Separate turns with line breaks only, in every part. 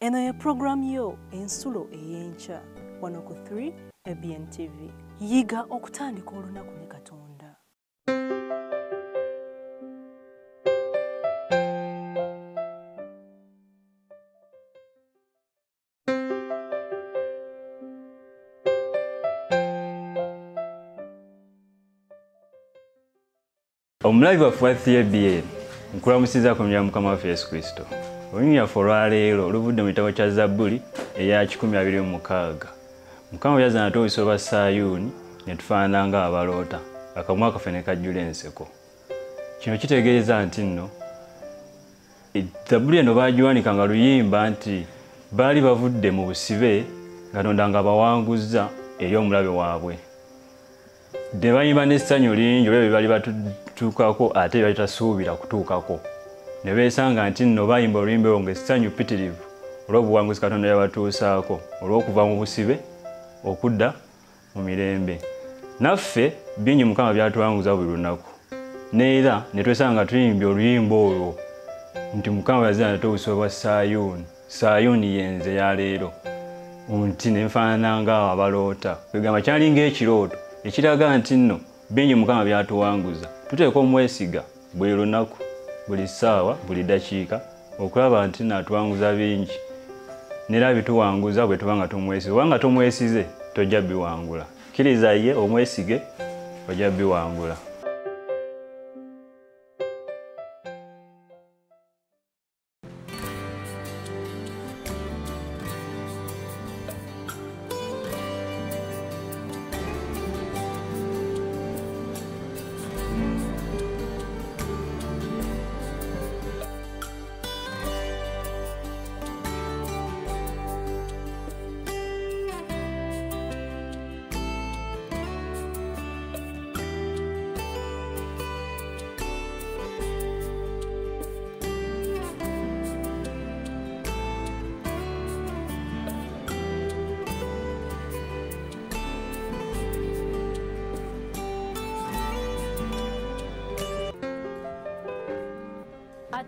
eno ye puroguramu yo ensulo ey'enkya wano ku 3 abn tv yiga okutandika olunaku ne katonda.
Omulabi waffe wa thbn nkulamusiza ku mira mukama waffe yesu kristo olulimi lwaffe olwaleero oluvudde mu kitabo kya zabbuli eya 126 mukama bwe yazana tuwisa olwa sayuuni ne tufaanana nga abaloota akamwa kaffe ne kajjula enseko. Kino kitegeeza nti nno zabbuli eno baagiwanika nga luyimba nti baali bavudde mu busibe katonda nga bawanguzza eri omulabe waabwe. Ne bayimba n'essanyu lingi olwebyo bye bali batutuukako ate bye bali tasuubira kutuukako ne beesanga nti nno bayimba oluyimba olwo ng'essanyu pitirivu olw'obuwanguzi katonda yabatuusaako olw'okuva mu busibe okudda mu mirembe. Naffe bingi mukama byatuwanguza buli lunaku. Neera ne twesanga nga tuyimbye oluyimba olwo nti mukama yazina netowusa obwa sayuuni. Sayuuni yenze yaleero nti nenfaanana abaloota. Kwegamba kyalinga ekirooto ekiraga nti nno bingi mukama byatuwanguza. Tuteeka omwesiga buli lunaku buli ssaawa buli dakiika okulaba nti natuwanguza bingi. Nera bituwanguza bwe tuba nga tumwesize. Oba nga tumwesize tojja biwangula kkiriza ye omwesige ojja biwangula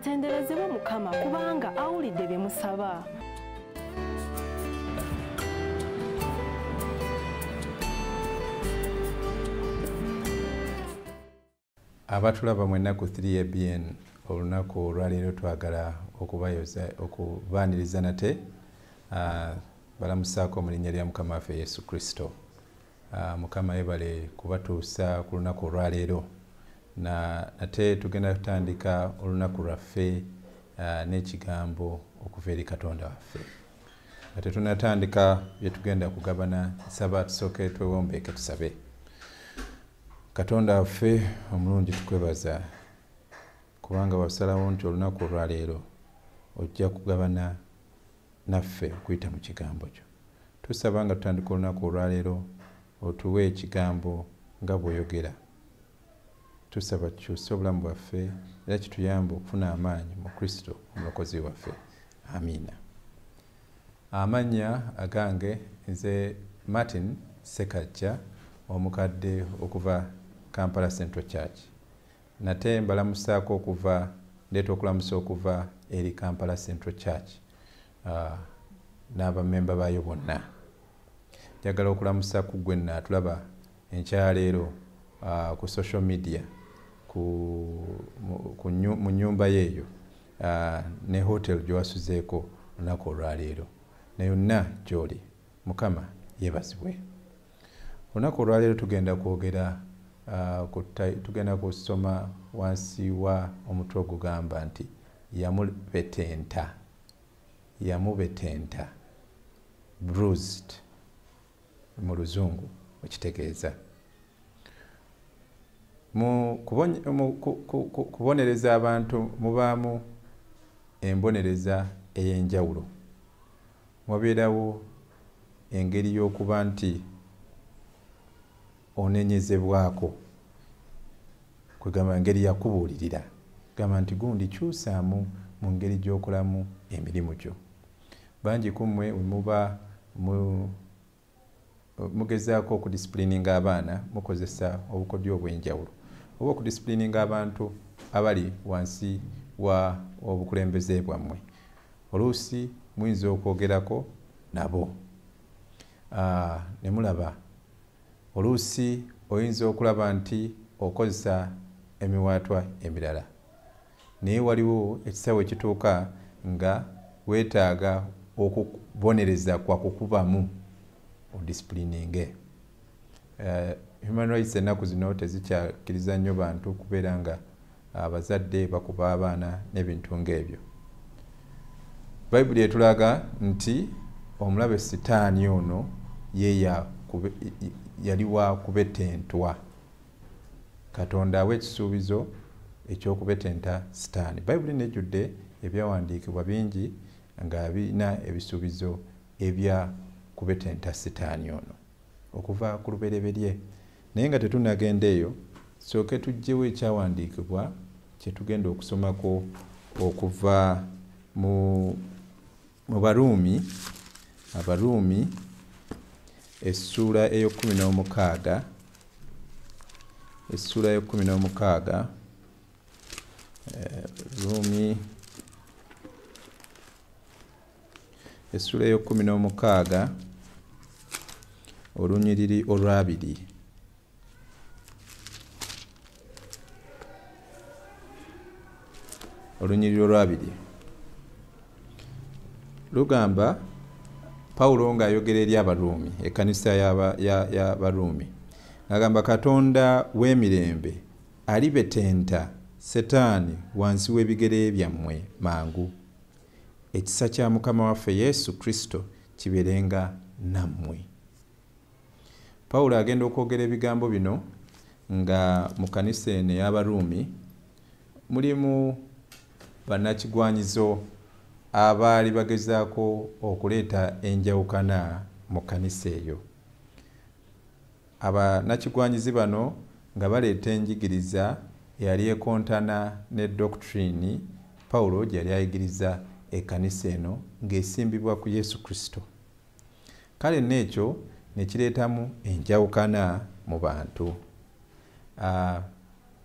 atenderezebwe mukama kubanga awulidde bye musaba.
Abatulaba mu ennaku 3 abn olunaku olwaleero twagala okubaaniriza nate balamusaako mu linnya lya mukama waffe yesu kristo. Mukama yebale kubatuusa ku lunaku olwaleero na ate tugenda kutandika olunaku lwaffe n'ekigambo okuva eri katonda waffe. Nga tetunatandika byetugenda kugabana nsaba tusooke twewombeeke tusabe. Katonda waffe omulungi tukwebaza kubanga wasalawo nti olunaku olwaleero ojja kugabana naffe okuyita mu kigambo kyo. Tusaba nga tutandika olunaku olwaleero otuwe ekigambo nga bw'oyogera tusaba kikyuse obulamu bwaffe era kituyamba okufuna amaanyi mu kristo omulokozi waffe. Amiina amannya agange nze martin sekajja omukadde okuva kampala central church. Nate mbalamusaako okuva ndeeta okulamusa okuva eri kampala central church uh, n'abamemba baayo bonna. Njagala okulamusa ku gwe naatulaba enkyaleero uh, ku social media mu, nyumba yeeyo uh, ne hotel gyewasuzeeko olunaku olwaleero. Ne yonna gy'oli. Mukama yeebazibwe. Olunaku olwaleero tugenda kwogera tugenda kusoma wansi wa omutwe ogugamba nti yamubetenta yamubetenta bruised mu luzungu ekitegeeza mu kubonereza abantu mubaamu embonereza ey'enjawulo. Wabeerawo engeri y'okuba nti onenyezebwako. Kwegamba engeri yakubuulirira. Gamba nti gundi kyusaamu mu ngeri gy'okolamu emirimu gyo. Bangi kummwe wemuba mugezaako okudisipulininga abaana mukozesa obukodyo obw'enjawulo oba okudisipulininga abantu abali wansi wa obukulembeze bwammwe. Oluusi muyinza okwogerako nabo. Ne mulaba. Oluusi oyinza okulaba nti okozesa emiwaatwa emirala. Naye waliwo ekisawo ekituuka nga weetaaga okubonereza kwa kukubamu odisipulininge human rights ennaku zino tezikyakkiriza nnyo bantu kubeera nga abazadde bakuba abaana n'ebintu ng'ebyo. Bayibuli etulaga nti omulabe sitaani ono yeya yali wa kubetentwa. Katonda awa ekisuubizo ekyokubetenta sitaani. Bayibuli nejjudde ebyawandiikibwa bingi nga birina ebisuubizo ebya kubetenta sitaani ono. Okuva ku lubereberye naye nga tetunagenda eyo sooke tugjewo ekyawandiikibwa kyetugenda okusomako okuva mu mu baruumi abaruumi essuula ey'okumi n'omukaaga essuula y'okumi n'omukaaga ruumi essuula ey'okumi n'omukaaga olunyiriri olwabiri olunyiriri olwabiri lugamba pawulo ng'ayogera eri abaruumi ekkanisa y'abaruumi agamba katonda w'emirembe alibetenta setaani wansi w'ebigere byammwe mangu. Ekisa kya mukama waffe yesu kristo kiberenga nammwe. Pawulo agenda okwogera ebigambo bino nga mu kanisa eno ey'abaruumi mulimu bannakigwanyizo abaali bagezaako okuleeta enjawukana mu kanisa eyo. Abanakigwanyizi bano nga baleeta enjigiriza eyali ekontana ne doctrine pawulo gye yali ayigiriza ekkanisa eno ng'esimbibwa ku yesu kristo. Kale neekyo nekireetamu enjawukana mu bantu.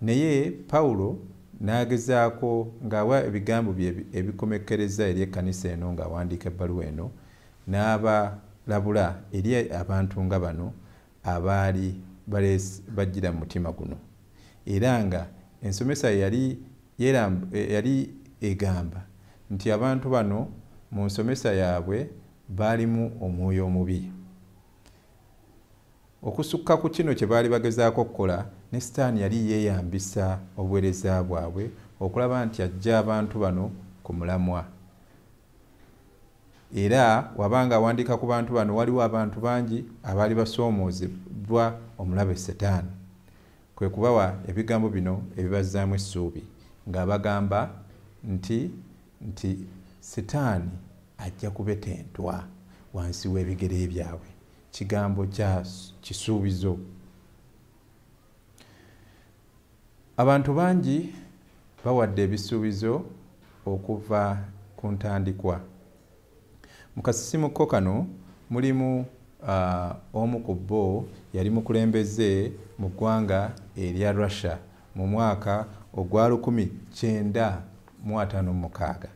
Naye pawulo n'agezaako ng'awa ebigambo bye ebikomekkereza eri ekkanisa eno ng'awandiika ebbaluwa eno n'abalabula eri abantu nga bano abaali bajjira mu mutima guno. Era nga ensomesa yali yali egamba nti abantu bano mu nsomesa yaabwe baalimu omwoyo omubi. Okusukka ku kino kye baali bagezaako okukola ne sitaani yali yeeyambisa obuweereza bwabwe okulaba nti ajja abantu bano ku mulamwa. Era wabanga awandiika ku bantu bano waliwo abantu bangi abaali basoomoozebwa omulabe setaani. Kwe kubawa ebigambo bino ebibazzaamu essuubi ng'abagamba nti nti setaani ajja kubetentwa wansi w'ebigere byabwe. Kigambo kya kisuubizo abantu bangi bawadde ebisuubizo okuva ku ntandikwa. Mu kasisimuko kano mulimu omu ku bo yali mukulembeze mu ggwanga erya russia mu mwaka ogwa 1956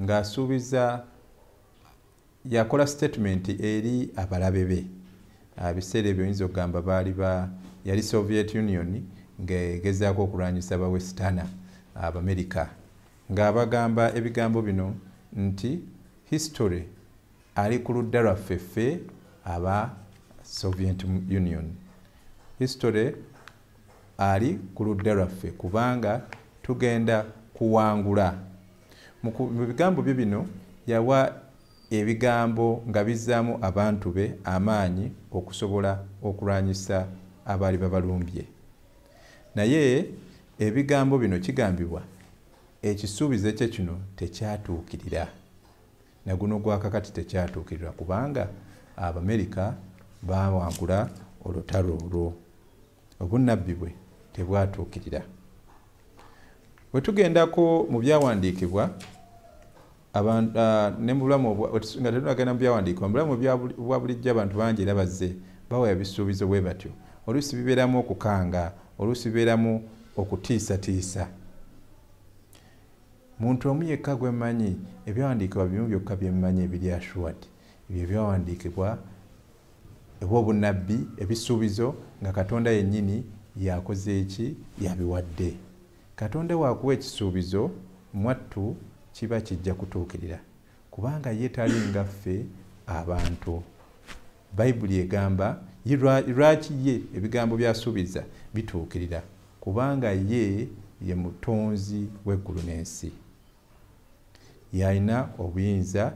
ng'asuubiza yakola statement eri abalabe be. Biseera ebyo oyinza okugamba baali ba yali soviet union ng'egezaako okulwanyisa bawestana abamerika ng'abagamba ebigambo bino nti history ali ku ludda lwaffe ffe aba soviet union. History ali ku ludda lwaffe kubanga tugenda kuwangula. Mu bigambo bye bino yawa ebigambo nga bizzaamu abantu be amaanyi okusobola okulwanyisa abaali babalumbye naye ebigambo bino kigambibwa ekisuubizo kye kino tekyatuukirira. Naguno gwakakati tekyatuukirira kubanga abamerika bawangula olutalo olwo. Obunnabbi bwe tebwatuukirira. Bwe tugendako mu byawandiikibwa ne mubulamu nga tetunagenda mu byawandiikibwa mubulamu bwa bulijjo abantu bangi era bazze bawa ebisuubizo bwe batyo oluusi bibeeramu okukanga oluusi bibeeramu okutiisatiisa. Muntu omu yekka gwe mmanyi ebyawandiikibwa bimu byokka byemmanyi ebiri ashuwad ebyo ebyawandiikibwa ebwobunabbi ebisuubizo nga katonda yennyini yakoze eki? Yabiwadde. Katonda waakuwa ekisuubizo mwattu kiba kijja kutuukirira kubanga ye tali nga ffe abantu. Bayibuli egamba lwaki ye ebigambo byasuubiza bituukirira? Kubanga ye ye mutonzi w'eggulu n'ensi. Yalina obuyinza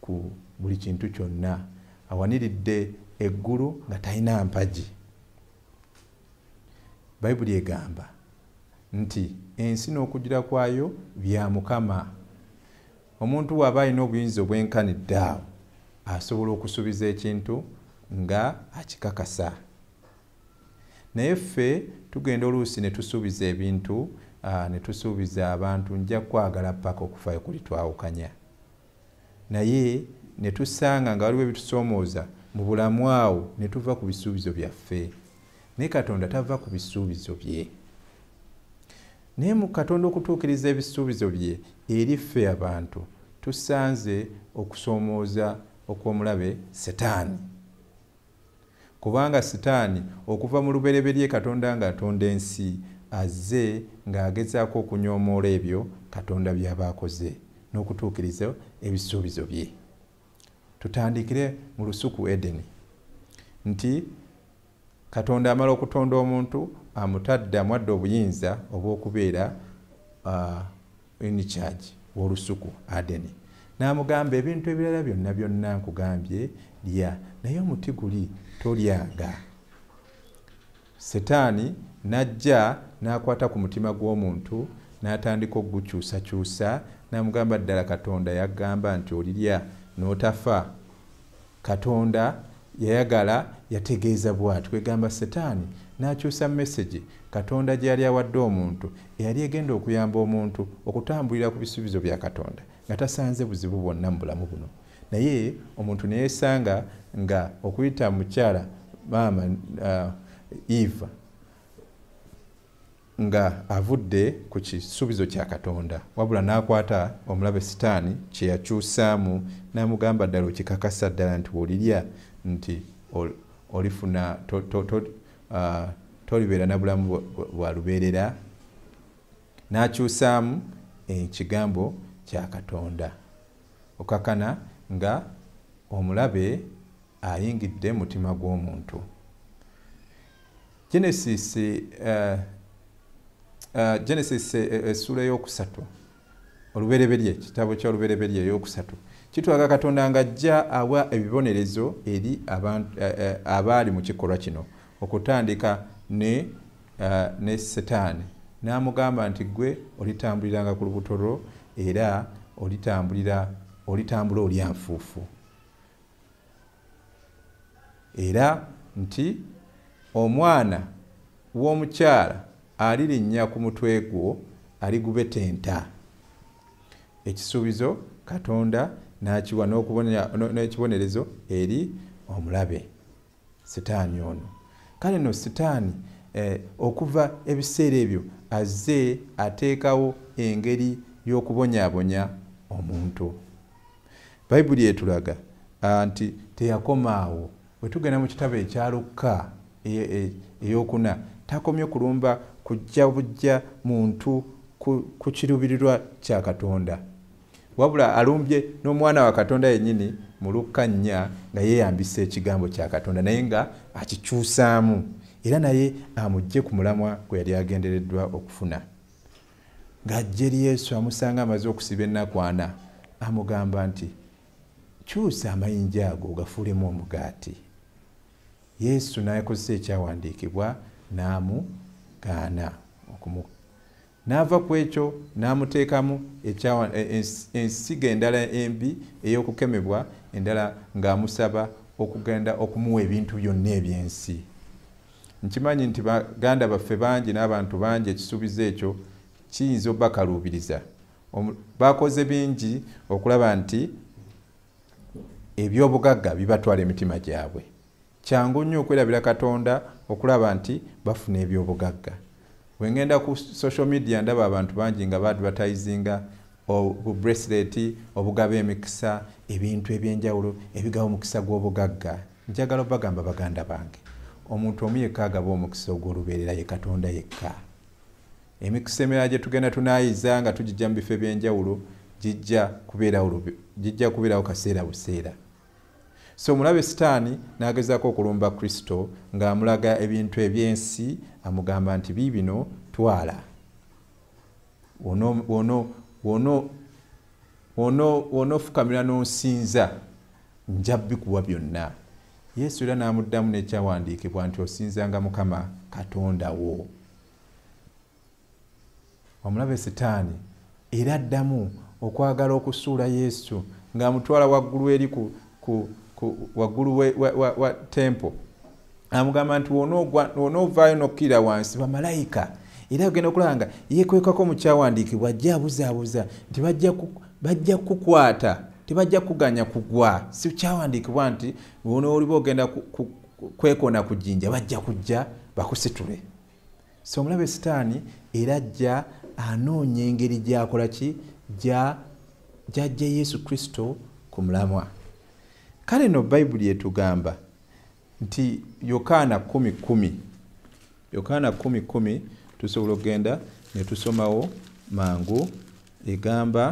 ku buli kintu kyonna. Awaniridde eggulu nga talina mpagi. Bayibuli egamba nti ensi n'okugira kwayo bya mukama. Omuntu bw'aba alina obuyinza obwenkanidde awo asobola okusuubiza ekintu nga akikakasa. Naye ffe tugenda oluusi ne tusuubiza ebintu aa, ne tusuubiza abantu nja kwagala paka okufaayo kuli twawukanya. Naye ne tusanga nga waliwo ebitusoomooza mu bulamu awo ne tuva ku bisuubizo byaffe. Naye katonda tava ku bisuubizo bye. Naye mu katonda okutuukiriza ebisuubizo bye eri ffe abantu tusanze okusoomooza okw'omulabe setaani kubanga sitaani okuva mu lubereberye katonda ng'atonda ensi azze ng'agezaako okunyoomoola ebyo katonda by'aba akoze n'okutuukiriza ebisuubizo bye. Tutandikire mu lusuku edeni. Nti katonda amala okutonda omuntu amutadde amwadde obuyinza obw'okubeera in charge w'olusuku adeni. N'amugamba ebintu ebirala byonna byonna nkugambye lya naye omuti guli tolyanga setaani najja n'akwata ku mutima gw'omuntu n'atandika okugukyusakyusa n'amugamba ddala katonda yagamba nti olirya. N'otafa. Katonda yayagala yategeeza bw'ati kwegamba setaani n'akyusa mesegi katonda gye yali awadde omuntu eyali egenda okuyamba omuntu okutambulira ku bisuubizo bya katonda nga tasanze buzibu bwonna mu bulamu buno. Naye omuntu neyesanga nga okuyita mukyala maama uh, eva nga avudde ku kisuubizo kya katonda. Wabula n'akwata omulabe sitaani kyeyakyusaamu n'amugamba ddala okikakasa ddala nti olirya nti ol- olifuna ah, tolibeera na bulamu bwa lubeerera n'akyusaamu ekigambo kya katonda. Okakana nga omulabe ayingidde mu mutima gw'omuntu. Genesis uh, uh, genesis essuula ey'okusatu olubereberye kitabo kyolubereberye ey'okusatu. Kitwaga katonda nga ajja awa ebibonerezo eri uh, uh, abaali mu kikolwa kino. Okutandika ne, uh, ne setaani. N'amugamba nti gwe olitambuliranga ku lubuto lwo era olitambulira olitambula olya nfuufu era nti omwana w'omukyala alirinnya ku mutwe gwo aligubetenta ekisuubizo katonda no- n'ekibonerezo eri omulabe sitaani ono. Kale no sitaani eh, okuva ebiseera ebyo azze ateekawo engeri y'okubonyaabonya omuntu. Bayibuli etulaga nti teyakomaawo bwe tugenda mu kitabo ekya lukka e- e- eyokuna takomye kulumba kujja bujja muntu ku, kiruubirirwa kya katonda. Wabula alumbye n'omwana wa katonda yennyini mu lukka nnya nga yeeyambisa ekigambo kya katonda naye nga akikyusaamu era naye amugje ku mulamwa gwe yali agendereddwa okufuna. Ng'ajja eri yesu amusanga amaze okusiba ennaku ana amugamba nti kyusa amayinja ago ogafuulemu omugaati yesu n'akozesa ekyawandiikibwa n'amugaana n'ava ku ekyo n'amuteekamu e- ens- ensiga endala embi ey'okukemebwa endala ng'amusaba okugenda okumuwa ebintu byonna ebyensi. Nkimanyi nti baganda baffe bangi n'abantu bangi ekisuubizo ekyo kiyinza obbakaluubiriza Omu- bakoze bingi okulaba nti ebyobugagga bibatwala emitima gyabwe kyangu nnyo okwerabira katonda okulaba nti bafuna ebyobugagga. Bwengenda ku social media ndaba abantu bangi nga baadvertisinga obubracelet obugaba emikisa ebintu ebyenjawulo ebigaba omukisa gw'obugagga. Njagala obagamba baganda bange. Omuntu omu yekka agaba omukisa ogw'olubeerera ye katonda yekka. Emikisa emirala gye tugenda tunayiza nga tugijja mu bifo ebyenjawulo gijja kubeerawo kaseera buseera so omulabe sitaani n'agezaako okulumba kristo ng'amulaga ebintu ebyensi amugamba nti biibino twala. Wonoofukamira n'onsinza nja bikuwa byonna. Yesu era n'amuddamu n'ekyawandiikibwa nti osinzanga mukama katonda wo. Omulabe sitaani era addamu okwagala okusuula yesu ng'amutwala waggulu eri ku, waggulu wa, wa, wa, wa tempo amugamba nti wonoovaayo nokkirira wansi bamalayika era ogenda okulaba nga yekwekako mu kyawandiikibwa ajja abuzaabuza nti bajja kukukwata tebajja kuganya kugwa. Si kyawandiikibwa nti wonooliba ogenda kwekona ku jjinja bajja kujja bakusitule. So omulabe sitaani era ajja anoonya engeri gyakola ki? Gyajja yesu kristo ku mulamwa kale no bayibuli etugamba nti yokaana 1 yokaana 1 tusobola okgenda netusomawo mangu egamba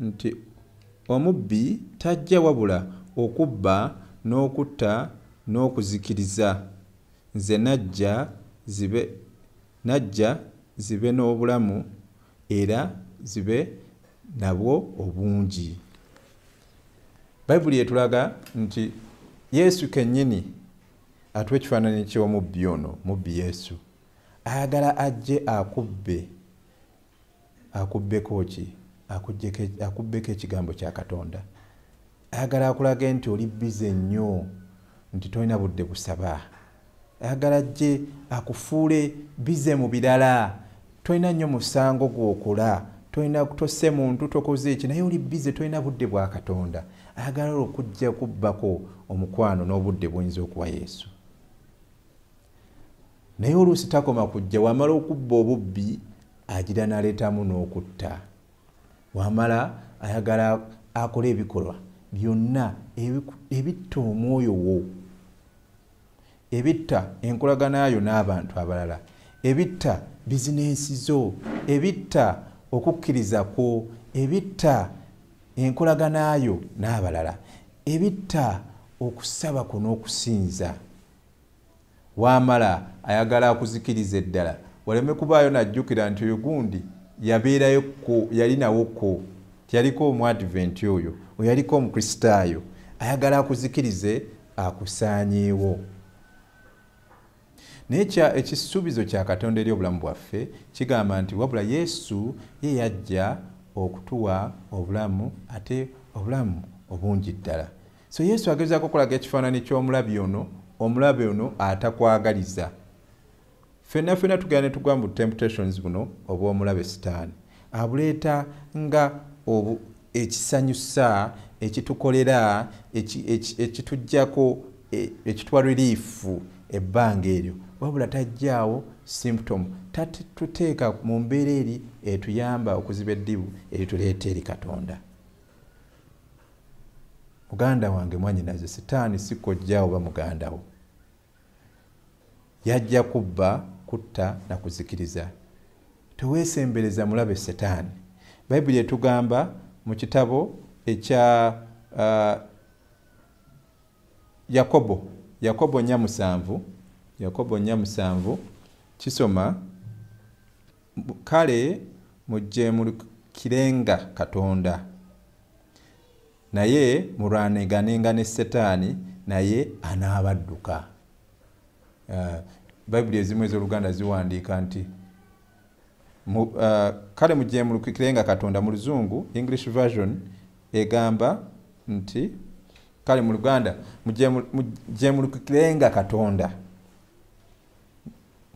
nti omubbi tajja wabula okubba n'okutta n'okuzikiriza. Nze najja zibe najja zibe n'obulamu era zibe nabwo obungi. Bayibuli etulaga nti yesu kennyini atuwa ekifaananyi ky'omubbi ono mubbi yesu ayagala ajje akubbe. Akubbeko ki? Akubbeko ekigambo kya katonda. Ayagala akulage nti oli bize nnyo nti tolina budde busaba ayagala ajje akufuule bize mu birala. Tolina nnyo musango gwokola. Tolina tosse muntu tokoze eki naye oli bize tolina budde bwa katonda. Ayagala okujja kubbako omukwano n'obudde bwoyinza okuwa yesu. Naye oluusi takoma kujja wamala okubba obubbi agira naleetamu n'okutta. Wamala ayagala akole ebikolwa byonna ebitta omwoyo wo ebitta enkolaganayo n'abantu abalala ebitta bizinensi zo ebitta okukkiriza kwo ebitta enkolaganayo n'abalala ebitta okusaba kwo n'okusinza. Wamala ayagala akuzikiriza eddala waleme kubaayo najjukira nti oyo gundi yabeerayo yali nawo ko tiyaliko omuadventi oyo oyaliko omukristaayo ayagala akuzikirize akusaanyeewo naye ekisuubizo kya katonda eri obulamu bwaffe kigamba nti wabula yesu ye yajja okutuwa obulamu ate obulamu obungi ddala. So yesu agezaako okulaga ekifaananyi ky'omulabi ono omulabi ono atakwagaliza. Fenna fenna tugenda ne tugwa mu temptations buno obw'omulabe sitaani. Abuleeta nga ekisanyusa ekitukolera ekitugjako ekitwa ririifu ebbanga eryo wabula tajjaawo symptom. Tatuteeka mu mbeera eri etuyamba okuziba eddibu erituleeta eri katonda. Muganda wange mwanyinaze sitaani sikojjaawo ba mugandawo yajja kubba kutta nakuzikiriza teweesembereza mulabe setaani bayibuli etugamba mu kitabo ekya uh, yakobo yakobo nyamusanvu yakobo nyamusanvu kisoma kale mujje mukirenga katonda. Naye mulwaneganenga ne setaani naye anaabadduka. Uh, bayibuli ezimu ez'oluganda ziwandiika nti mu, uh, kale mujje mulukikirenga katonda mu luzungu english version egamba nti kale mu luganda mujje mulukikirenga katonda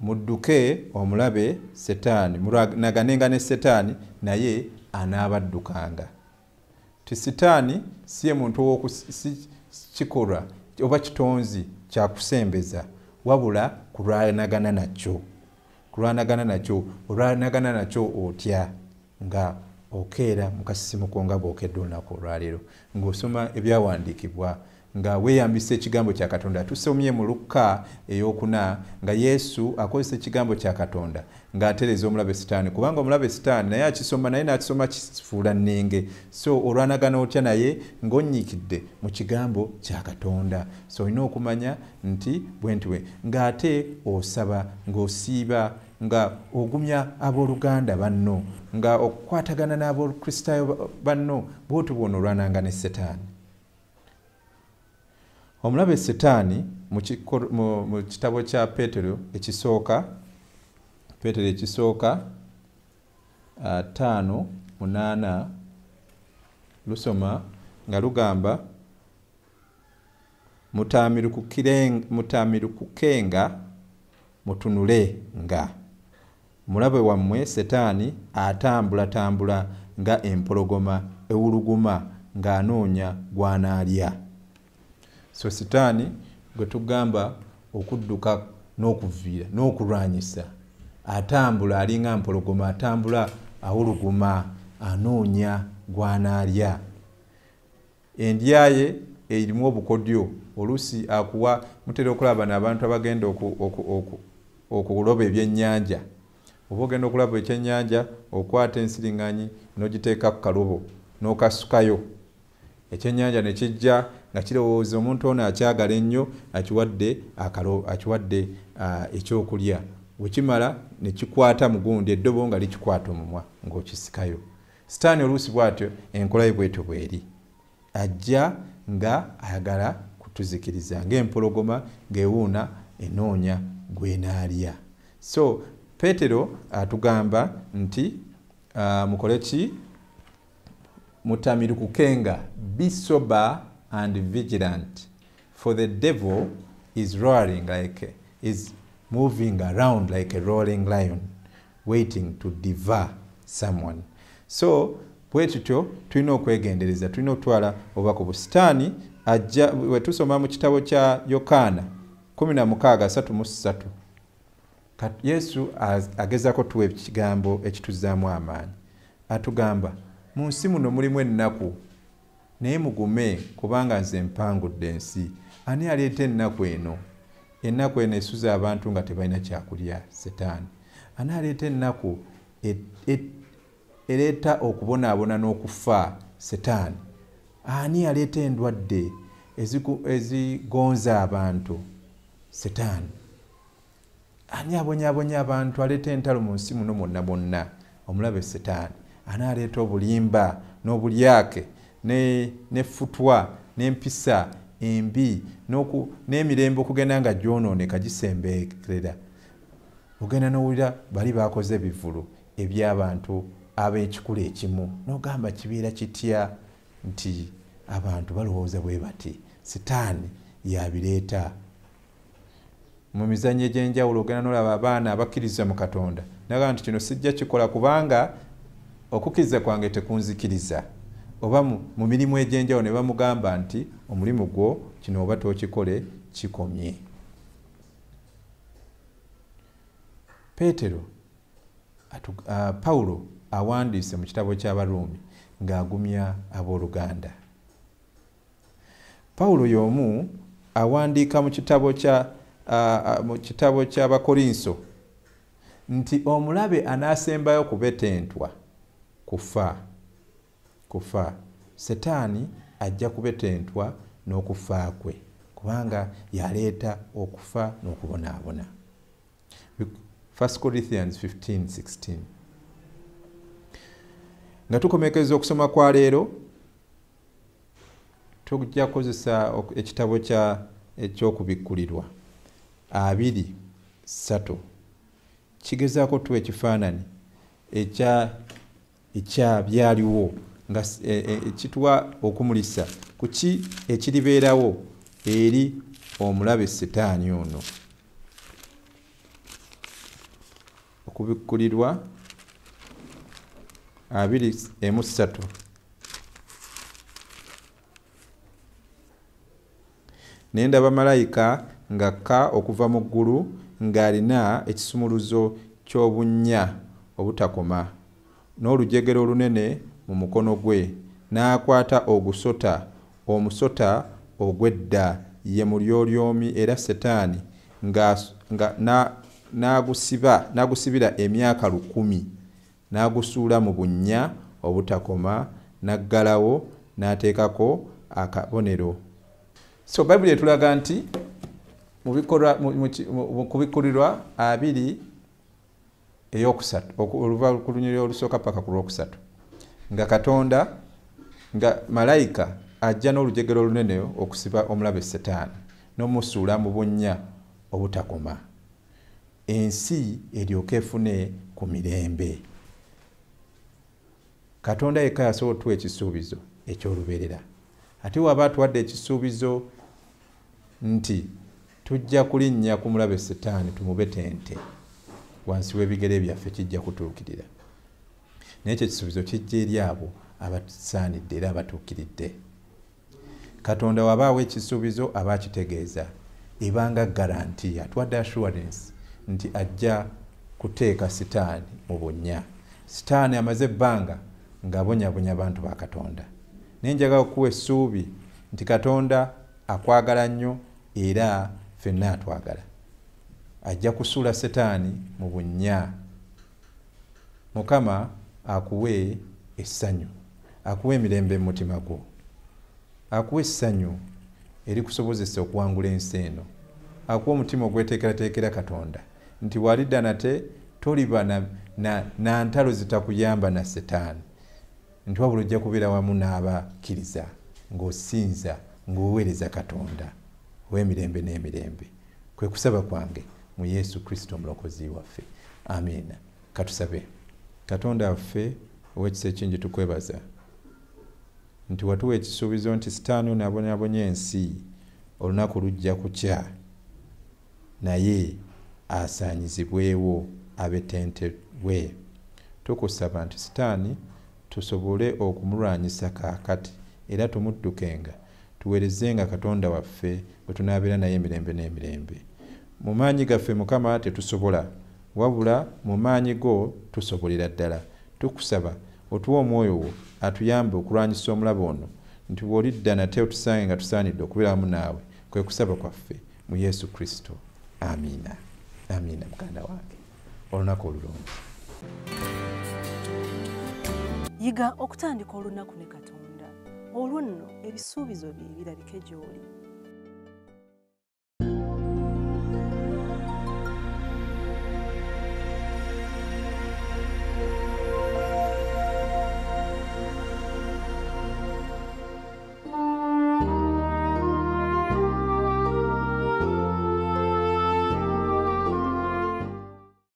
mudduke omulabe setaani mulwanaganenga ne setaani naye anaabaddukanga ti sitaani si ye muntu si kikolwa oba kitonzi kyakusembeza wabula kulwanagana nakyo kulwanagana nakyo olwanagana nakyo otya nga okeera mukasisimuko nga bwokedde olunaku olwaleero ng'osoma ebyawandiikibwa nga weeyambisa ekigambo kya katonda. Tusomye mu lukka eyokuna nga yesu akozesa ekigambo kya katonda ng'atereeza omulabe sitaani. Kubanga omulabe sitaani naye akisoma naye n'akisoma kifuula nnenge. So olwanagana otya naye ng'onyiikidde mu kigambo kya katonda. So olina okumanya nti bwentiwe ng'ate osaba ng'osiiba nga ogumya abooluganda banno nga okukwatagana n'abokristaayo banno bwotyo bwona olwananga ne setaani omulabe setaani mu kitabo kya petero ekisooka petero ekisooka taano munaana lusoma nga lugamba mutamirukukenga mutunule nga mulabe wammwe setaani atambulatambula nga empologoma ewuluguma ng'anoonya gwanaalya so sitaani gwe tugamba okudduka n'okuviira n'okulwanyisa. Atambula alinga mpologoma atambula awuluguma anoonya gwanaalya. Endyaye erimu obukodyo. Oluusi akuwa mutera okulaba nabantu abagenda okuloba ebyennyanja. Oba ogenda okulaba ekyennyanja okwata ensiriŋŋanyi n'ogiteeka ku kalobo n'okasukayo. Ekyennyanja ne kijja nga kirowooza omuntu ono akyagala ennyo akiwadde akiwadde ekyokulya. Wekimala nekikwata mugundi eddobo nga likikwata omumwa ngaokisikayo sitaani oluusi bwatyo enkola ye bwetyo bweri. Ajja nga ayagala kutuzikiriza ngaempologoma ng'ewuuna enoonya gwenaalya so petero atugamba nti mukole ki? Mutamirukukenga be sober and vigilant for the devil is roaring like is moving around like a rolling lion waiting to devour someone. So bwe tutyo tulina okwegendereza tulina okutwala oba ku busitaani ajja wetusoma mu kitabo kya yokaana 16 yesu agezako tuwa ekigambo ekituzaamu amaanyi. Atugamba mu nsi muno mulimu ennaku naye mugume kubanga nze mpangudde ensi. Ani aleeta ennaku eno? Ennaku eno esuza abantu nga tebalina kyakulya setaani. Ani aleeta ennaku ereeta okubonaabona n'okufa setaani? Ani aleeta endwadde ezigonza abantu setaani? Ani abonyaabonya abantu aleeta entalo mu nsi muno mwonna bonna omulabe setaani. Ani aleeta obulimba n'obulyake nefutwa n'empisa embi n'emirembe okugenda nga gyonooneka gisembekerera. Ogenda n'owulira bali bakoze ebivulu eby'abantu ab'ekikula ekimu. N'ogamba kibeera kitya? Nti abantu balowooza bwe bati sitaani yabireeta? Mu mizanyo egyenjawulo ogenda nolaba abaana abakkiriza mu katonda naga nti kino sijja kikola kubanga okukkiriza kwange tekunzikiriza oba mu mirimu egyenjawulo ne bamugamba nti omulimu gwo kino oba tokikole kikomye. Peetero pawulo awandiise mu kitabo ky'abaruumi ng'agumya abooluganda. Pawulo y'omu awandiika mu kitabo kya mu kitabo ky'abakolinso nti omulabe anaasembayo kubetentwa kufa kufa. Setaani ajja kubetentwa n'okufa kwe kubanga yaleeta okufa n'okubonaabona. 1 corinthians 15:16 nga tukomekeza okusoma kwa leero tujja kukozesa ekitabo ekyokubikkulirwa. Abiri ssatu kigezaako tuwa ekifaananyi ekya byaliwo nga kituwa okumulisa ku ki ekiribeerawo eri omulabe setaani ono? Okubikkulirwa abiri emu ssatu. Naye ndaba malayika ng'akka okuva mu ggulu ng'alina ekisumuluzo ky'obunnya obutakoma n'olujegero olunene mu mukono gwe n'akwata ogusota omusota ogw'edda ye mulyolyomi era setaani n'agusibira emyaka lukumi. N'agusuula mu bunnya obutakoma n'aggalawo n'ateekako akabonero. So bayibuli etulaga nti mu kubikkulirwa abiri eyokusatu oku- oluva ku lunyiriri olusooka paka ku lwokusatu nga katonda nga malayika ajja n'olujegero olunene okusiba omulabe setaani n'omusuula mu bunnya obutakoma. Ensi eryoke efune ku mirembe. Katonda yekka yasobola otuwa ekisuubizo ekyolubeerera. Ate waba atuwadde ekisuubizo nti tujja kulinnya ku mulabe setaani tumubetente wansi w'ebigere byaffe kijja kutuukirira naye ekyo ekisuubizo kijja eri abo abatusaanidde era abatuukiridde. Katonda wabaawo ekisuubizo aba akitegeeza ebanga garanti atuwadde assurance nti ajja kuteeka sitaani mu bunnya. Sitaani amaze ebbanga ng'abonyabonya bantu ba katonda. Naye njagala okuwa essuubi nti katonda akwagala nnyo era ffenna atwagala. Ajja kusuula setaani mu bunnya. Mukama akuwe essanyu akuwa emirembe mu mutima gwo. Akuwa essanyu erikusobozesa okuwangula ensi eno. Akuwa omutima ogweteekerateekera katonda. Nti walidda nate toliba na, na, na ntalo zitakuyamba na setaani. Nti wabula ojja kubeera wamu n'abakkiriza ng'osinza ng'oweereza katonda ow'emirembe n'emirembe. Kwe kusaba kwange mu yesu kristo omulokozi waffe. Amiina. Katusabe katonda waffe ow'ekisa ekingi tukwebaza. Nti watuwa ekisuubizo nti sitaani onaabonyabonya ensi olunaku lujja kukya. Naye asaanyizibwewo abetentebwe. Tukusaba nti sitaani tusobole okumulwanyisa kaakati era tumuddukenga tuweerezenga katonda waffe bwe tunaabeera naye emirembe n'emirembe. Mu maanyi gaffe mukama tetusobola wabula mu maanyi go tusobolera ddala. Tukusaba otuwa omwoyo wo atuyambe okulwanyisa omulabo ono nti bw'olidda nate otusange nga tusaanidde okubeera wamu naawe kwe kusaba kwaffe mu yesu kristo. Amiina. Amiina muganda wange. Olunaku olulungi.
Yiga okutandika olunaku ne katonda. Olwo nno ebisuubizo bye birabike gy'oli